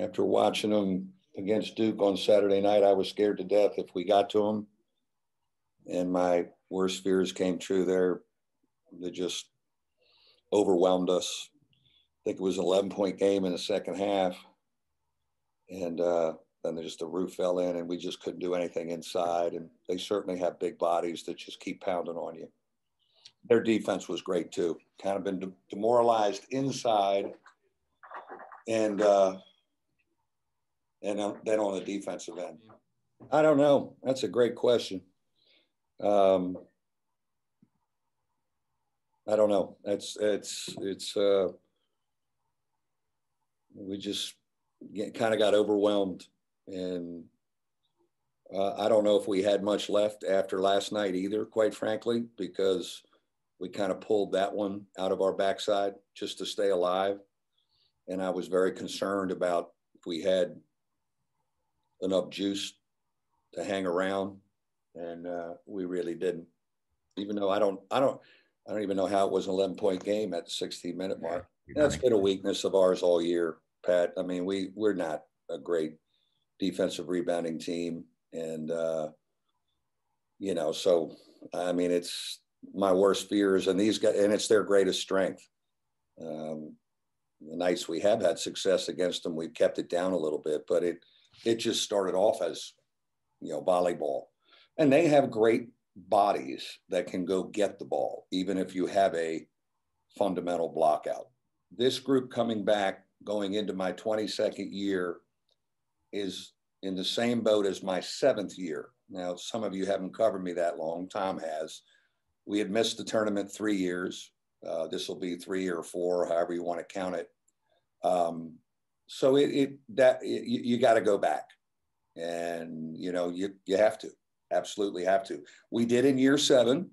after watching them against Duke on Saturday night, I was scared to death if we got to them. And my worst fears came true there. They just overwhelmed us. I think it was an 11 point game in the second half. And uh, then just the roof fell in and we just couldn't do anything inside. And they certainly have big bodies that just keep pounding on you. Their defense was great too. Kind of been demoralized inside and uh, and then on the defensive end. I don't know. That's a great question. Um, I don't know. It's it's it's uh, we just kind of got overwhelmed, and uh, I don't know if we had much left after last night either. Quite frankly, because we kind of pulled that one out of our backside just to stay alive, and I was very concerned about if we had enough juice to hang around, and uh, we really didn't. Even though I don't, I don't, I don't even know how it was an 11 point game at the 16 minute mark. That's been a weakness of ours all year, Pat. I mean, we we're not a great defensive rebounding team, and uh, you know, so I mean, it's my worst fears, and these guys, and it's their greatest strength. Um, the nights we have had success against them, we've kept it down a little bit, but it it just started off as you know volleyball. And they have great bodies that can go get the ball even if you have a fundamental block out. This group coming back going into my 22nd year is in the same boat as my seventh year. Now some of you haven't covered me that long. Tom has. We had missed the tournament three years. Uh, this will be three or four however you want to count it. Um, so it, it that it, you, you got to go back. And you know you you have to absolutely have to. We did in year seven.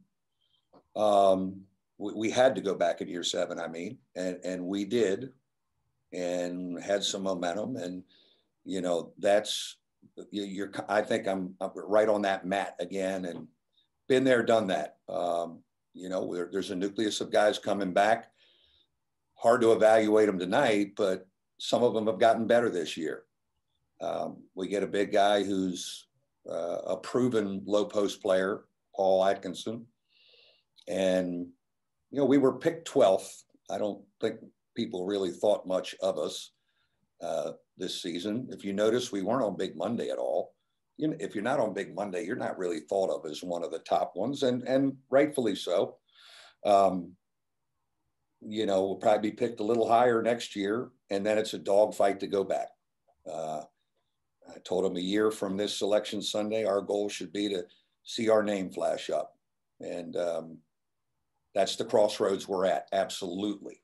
Um, we, we, had to go back in year seven i mean and and we did and had some momentum. And you know that's you're i think i'm, I'm right on that mat again and been there done that. Um, you know there, there's a nucleus of guys coming back. Hard to evaluate them tonight but some of them have gotten better this year. Um, we get a big guy who's uh, a proven low post player, Paul Atkinson. And, you know, we were picked 12th. I don't think people really thought much of us uh, this season. If you notice, we weren't on Big Monday at all. You know, if you're not on Big Monday, you're not really thought of as one of the top ones, and, and rightfully so. Um, you know, will probably be picked a little higher next year, and then it's a dogfight to go back. Uh, I told him a year from this selection Sunday, our goal should be to see our name flash up, and um, that's the crossroads we're at. Absolutely,